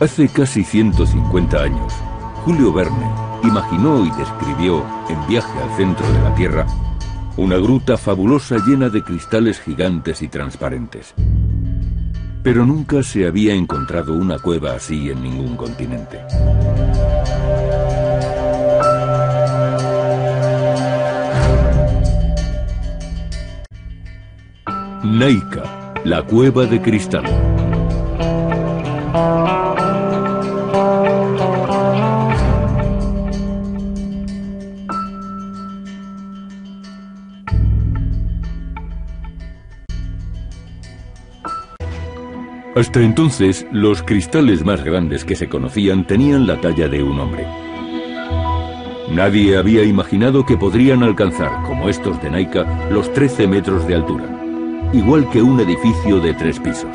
Hace casi 150 años, Julio Verne imaginó y describió en Viaje al centro de la Tierra una gruta fabulosa llena de cristales gigantes y transparentes. Pero nunca se había encontrado una cueva así en ningún continente. Naika, la cueva de cristal. Hasta entonces, los cristales más grandes que se conocían tenían la talla de un hombre. Nadie había imaginado que podrían alcanzar, como estos de Naika, los 13 metros de altura, igual que un edificio de tres pisos.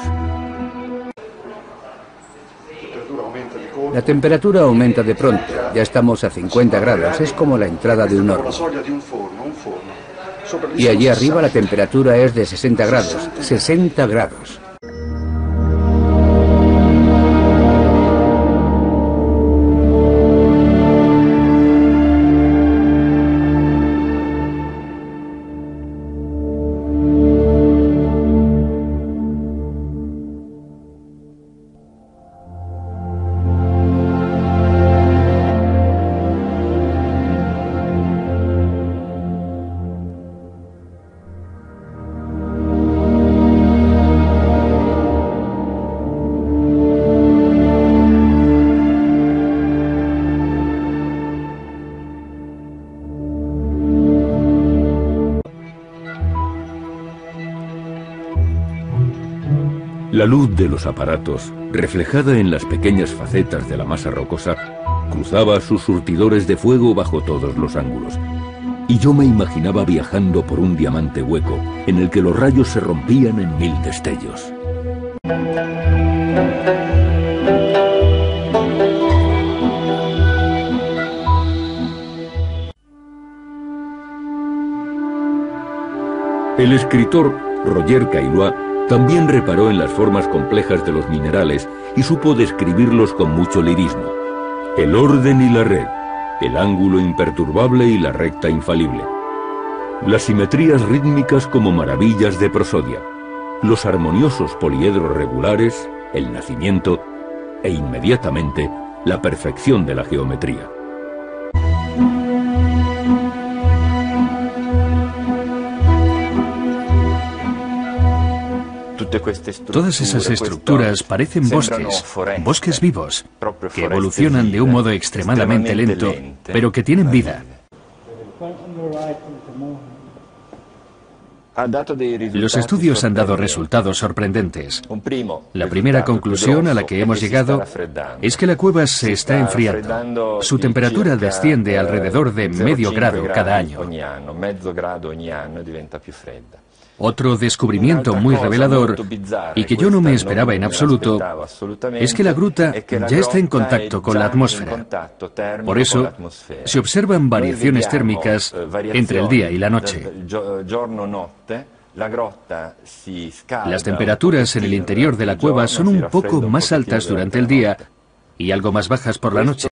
La temperatura aumenta de pronto, ya estamos a 50 grados, es como la entrada de un horno. Y allí arriba la temperatura es de 60 grados, 60 grados. La luz de los aparatos, reflejada en las pequeñas facetas de la masa rocosa, cruzaba sus surtidores de fuego bajo todos los ángulos. Y yo me imaginaba viajando por un diamante hueco, en el que los rayos se rompían en mil destellos. El escritor Roger Caillois también reparó en las formas complejas de los minerales y supo describirlos con mucho lirismo. El orden y la red, el ángulo imperturbable y la recta infalible. Las simetrías rítmicas como maravillas de prosodia. Los armoniosos poliedros regulares, el nacimiento e inmediatamente la perfección de la geometría. Todas esas estructuras parecen bosques, bosques vivos, que evolucionan de un modo extremadamente lento, pero que tienen vida. Los estudios han dado resultados sorprendentes. La primera conclusión a la que hemos llegado es que la cueva se está enfriando. Su temperatura desciende alrededor de medio grado cada año. Otro descubrimiento muy revelador y que yo no me esperaba en absoluto es que la gruta ya está en contacto con la atmósfera. Por eso se observan variaciones térmicas entre el día y la noche. Las temperaturas en el interior de la cueva son un poco más altas durante el día y algo más bajas por la noche.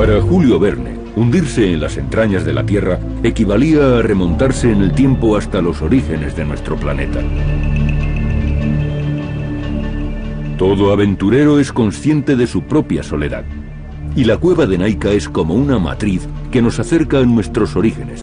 Para Julio Verne, hundirse en las entrañas de la Tierra equivalía a remontarse en el tiempo hasta los orígenes de nuestro planeta. Todo aventurero es consciente de su propia soledad. Y la cueva de Naika es como una matriz que nos acerca a nuestros orígenes.